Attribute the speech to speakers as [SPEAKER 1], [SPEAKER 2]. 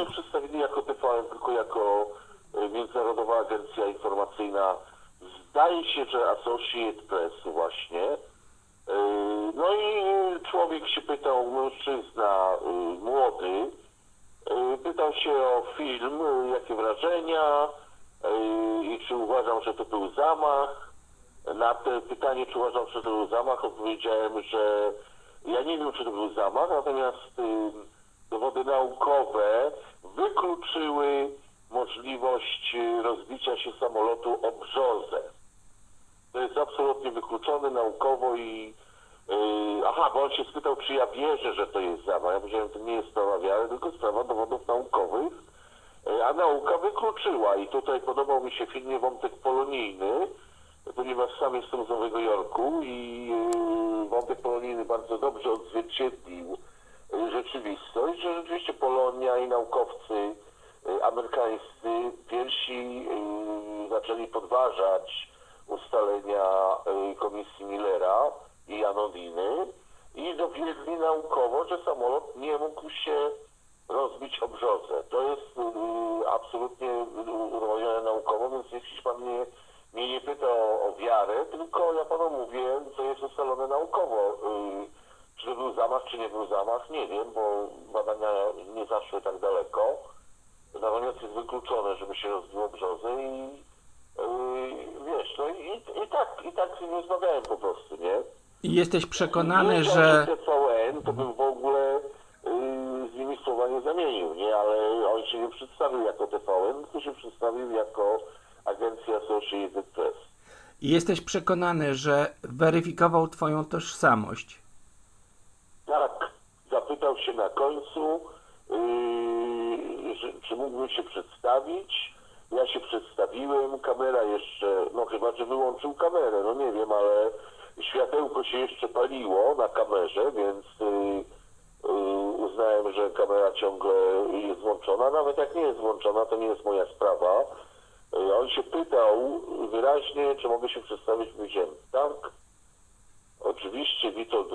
[SPEAKER 1] nie przedstawili jako TVN, tylko jako e, Międzynarodowa Agencja Informacyjna. Zdaje się, że Associate Press właśnie. E, No i człowiek się pytał, mężczyzna e, młody, pytał się o film, jakie wrażenia i czy uważam, że to był zamach. Na te pytanie, czy uważam, że to był zamach, odpowiedziałem, że ja nie wiem, czy to był zamach, natomiast dowody naukowe wykluczyły możliwość y, rozbicia się samolotu o brzozę. To jest absolutnie wykluczone naukowo i yy, aha, bo on się spytał, czy ja wierzę, że to jest zamach. Ja powiedziałem, to nie jest sprawa wiary, tylko sprawa dowodów naukowych. Yy, A nauka wykluczyła i tutaj podobał mi się filmie wątek polonijny, ponieważ sam jestem z Nowego Jorku i yy, wątek polonijny bardzo dobrze odzwierciedlił yy, rzeczywistość, że rzeczywiście Polonia i naukowcy amerykańscy pierwsi yy, zaczęli podważać ustalenia y, komisji Millera i Anodiny i dowiedli naukowo, że samolot nie mógł się rozbić o brzozę. To jest y, absolutnie udowodnione naukowo, więc jeśli pan mnie, mnie nie pyta o, o wiarę, tylko ja panu mówię, co jest ustalone naukowo. Czy to był zamach, czy nie był zamach, nie wiem, bo badania nie zaszły tak daleko. Natomiast jest wykluczone, żeby się rozbiło brzozę i Yy, wiesz, no i, i tak, i tak nie rozmawiałem po prostu, nie?
[SPEAKER 2] I jesteś przekonany,
[SPEAKER 1] nie
[SPEAKER 2] że...
[SPEAKER 1] TVN, to bym w ogóle yy, z nimi słowa nie zamienił, nie? Ale on się nie przedstawił jako TVN, tylko się przedstawił jako agencja Associated Press.
[SPEAKER 2] I jesteś przekonany, że weryfikował twoją tożsamość.
[SPEAKER 1] Tak, zapytał się na końcu, yy, czy mógłbym się przedstawić. Ja się przedstawiłem, kamera jeszcze, no chyba, że wyłączył kamerę, no nie wiem, ale światełko się jeszcze paliło na kamerze, więc yy, yy, uznałem, że kamera ciągle jest włączona. Nawet jak nie jest włączona, to nie jest moja sprawa. Yy, on się pytał wyraźnie, czy mogę się przedstawić, powiedziałem tak. Oczywiście Witold.